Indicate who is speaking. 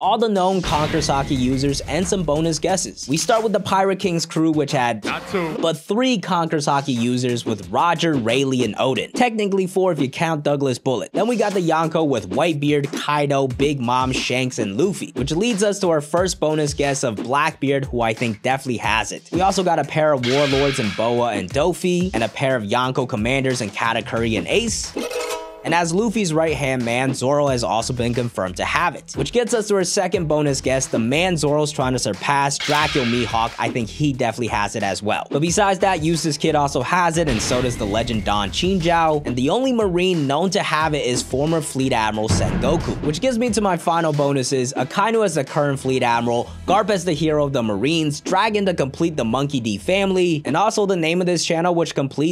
Speaker 1: all the known Conquer users, and some bonus guesses. We start with the Pirate Kings crew, which had
Speaker 2: not two,
Speaker 1: but three Conquer users with Roger, Rayleigh, and Oden. Technically four if you count Douglas Bullet. Then we got the Yonko with Whitebeard, Kaido, Big Mom, Shanks, and Luffy, which leads us to our first bonus guess of Blackbeard, who I think definitely has it. We also got a pair of Warlords and Boa and Doffy, and a pair of Yonko commanders and Katakuri and Ace. And as Luffy's right-hand man, Zoro has also been confirmed to have it. Which gets us to our second bonus guess, the man Zoro's trying to surpass, Dracule Mihawk, I think he definitely has it as well. But besides that, Eustass Kid also has it, and so does the legend Don Chinjiao, and the only Marine known to have it is former Fleet Admiral Sengoku. Which gives me to my final bonuses, Akainu as the current Fleet Admiral, Garp as the hero of the Marines, Dragon to complete the Monkey D family, and also the name of this channel which completes